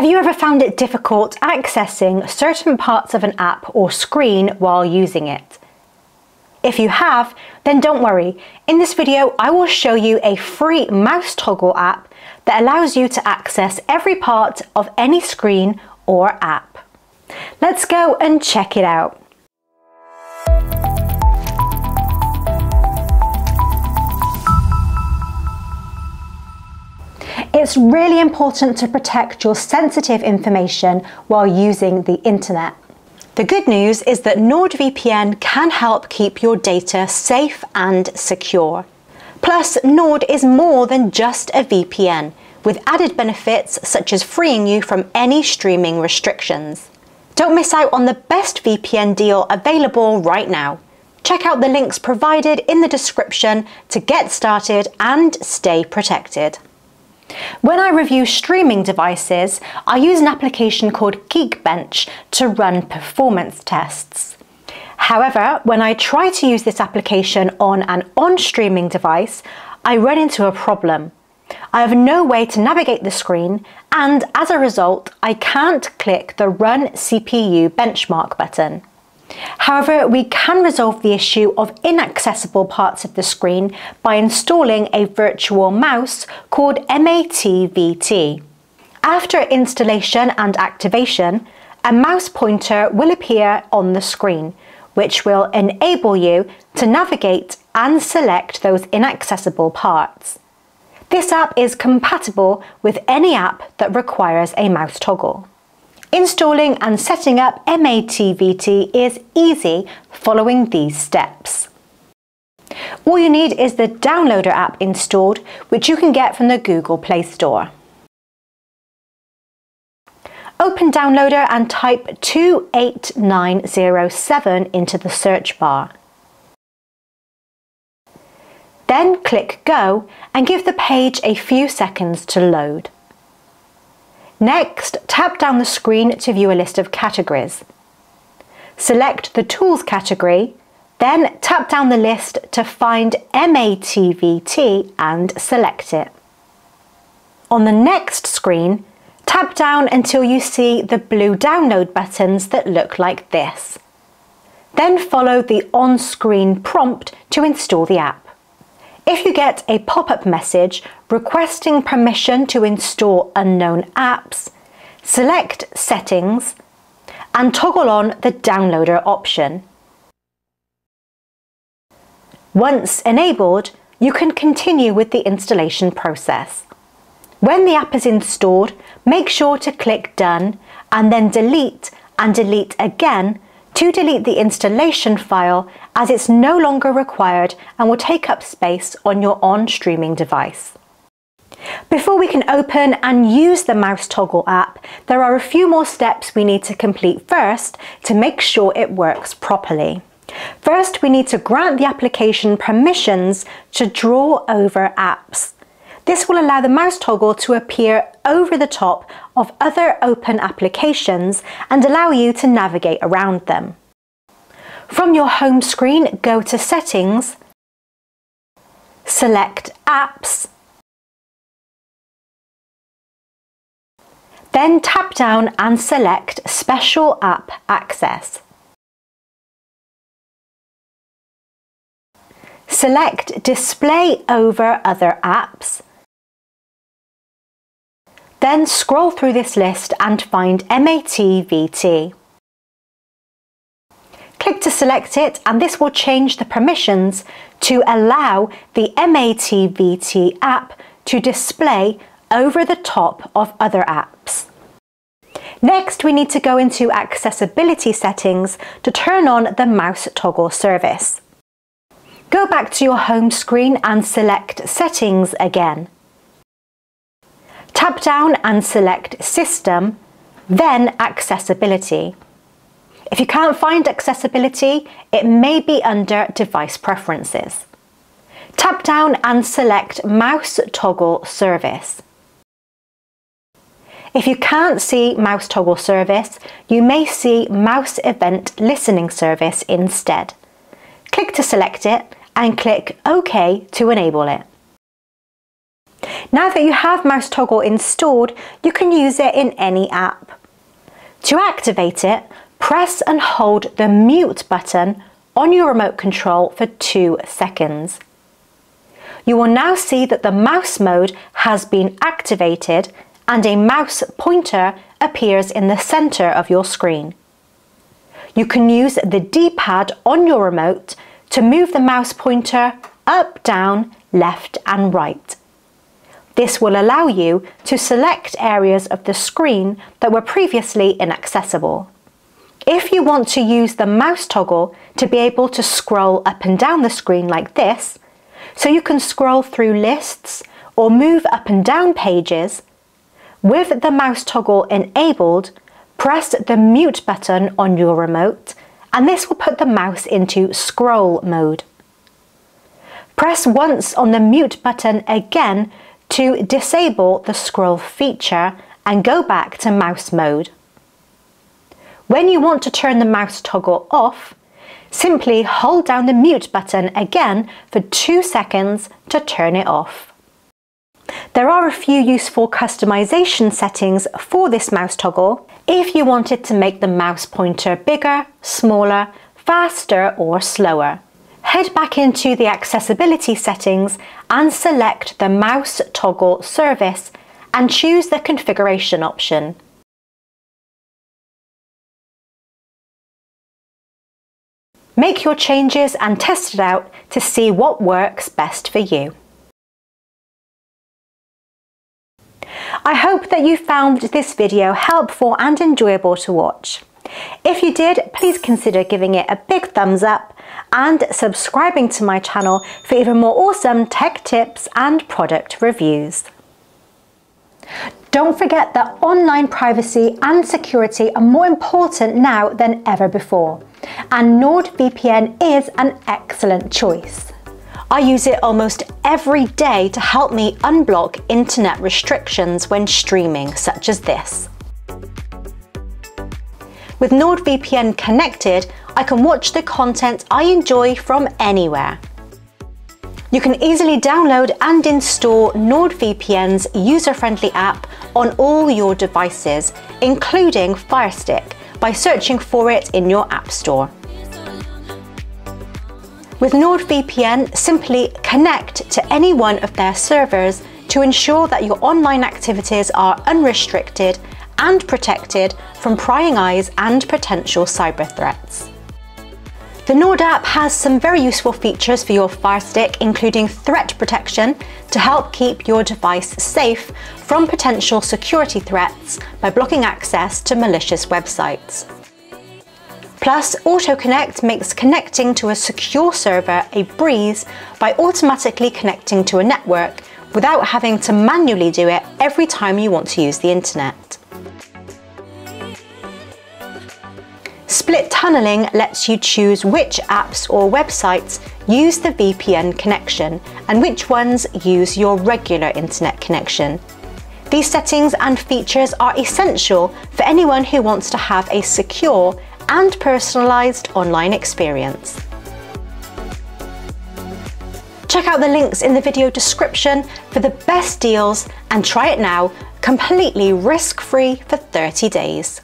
Have you ever found it difficult accessing certain parts of an app or screen while using it? If you have, then don't worry. In this video, I will show you a free mouse toggle app that allows you to access every part of any screen or app. Let's go and check it out. It's really important to protect your sensitive information while using the internet. The good news is that NordVPN can help keep your data safe and secure. Plus, Nord is more than just a VPN, with added benefits such as freeing you from any streaming restrictions. Don't miss out on the best VPN deal available right now. Check out the links provided in the description to get started and stay protected. When I review streaming devices, I use an application called Geekbench to run performance tests. However, when I try to use this application on an Onn streaming device, I run into a problem. I have no way to navigate the screen and as a result, I can't click the Run CPU benchmark button. However, we can resolve the issue of inaccessible parts of the screen by installing a virtual mouse called MATVT. After installation and activation, a mouse pointer will appear on the screen, which will enable you to navigate and select those inaccessible parts. This app is compatible with any app that requires a mouse toggle. Installing and setting up MATVT is easy following these steps. All you need is the Downloader app installed, which you can get from the Google Play Store. Open Downloader and type 28907 into the search bar. Then click Go and give the page a few seconds to load. Next, tap down the screen to view a list of categories. Select the Tools category, then tap down the list to find MATVT and select it. On the next screen, tap down until you see the blue download buttons that look like this. Then follow the on-screen prompt to install the app. If you get a pop-up message requesting permission to install unknown apps, select Settings and toggle on the Downloader option. Once enabled, you can continue with the installation process. When the app is installed, make sure to click Done and then Delete and delete again to delete the installation file as it's no longer required and will take up space on your Onn streaming device. Before we can open and use the Mouse Toggle app, there are a few more steps we need to complete first to make sure it works properly. First, we need to grant the application permissions to draw over apps. This will allow the mouse toggle to appear over the top of other open applications and allow you to navigate around them. From your home screen, go to Settings, select Apps, then tap down and select Special App Access. Select Display over other apps then scroll through this list and find MATVT. Click to select it and this will change the permissions to allow the MATVT app to display over the top of other apps. Next, we need to go into accessibility settings to turn on the mouse toggle service. Go back to your home screen and select settings again. Tap down and select System, then Accessibility. If you can't find accessibility, it may be under Device Preferences. Tap down and select Mouse Toggle Service. If you can't see Mouse Toggle Service, you may see Mouse Event Listening Service instead. Click to select it and click OK to enable it. Now that you have Mouse Toggle installed, you can use it in any app. To activate it, press and hold the mute button on your remote control for two seconds. You will now see that the mouse mode has been activated and a mouse pointer appears in the center of your screen. You can use the D-pad on your remote to move the mouse pointer up, down, left and right. This will allow you to select areas of the screen that were previously inaccessible. If you want to use the mouse toggle to be able to scroll up and down the screen like this, so you can scroll through lists or move up and down pages, with the mouse toggle enabled, press the mute button on your remote and this will put the mouse into scroll mode. Press once on the mute button again to disable the scroll feature and go back to mouse mode. When you want to turn the mouse toggle off, simply hold down the mute button again for two seconds to turn it off. There are a few useful customization settings for this mouse toggle if you wanted to make the mouse pointer bigger, smaller, faster or slower. Head back into the accessibility settings and select the mouse toggle service and choose the configuration option. Make your changes and test it out to see what works best for you. I hope that you found this video helpful and enjoyable to watch. If you did, please consider giving it a big thumbs up and subscribing to my channel for even more awesome tech tips and product reviews. Don't forget that online privacy and security are more important now than ever before and NordVPN is an excellent choice. I use it almost every day to help me unblock internet restrictions when streaming, such as this. With NordVPN connected, I can watch the content I enjoy from anywhere. You can easily download and install NordVPN's user-friendly app on all your devices, including Firestick, by searching for it in your App Store. With NordVPN, simply connect to any one of their servers to ensure that your online activities are unrestricted and protected from prying eyes and potential cyber threats. The Nord app has some very useful features for your Fire Stick, including threat protection to help keep your device safe from potential security threats by blocking access to malicious websites. Plus, AutoConnect makes connecting to a secure server a breeze by automatically connecting to a network without having to manually do it every time you want to use the internet. Split tunneling lets you choose which apps or websites use the VPN connection and which ones use your regular internet connection. These settings and features are essential for anyone who wants to have a secure and personalised online experience. Check out the links in the video description for the best deals and try it now completely risk-free for 30 days.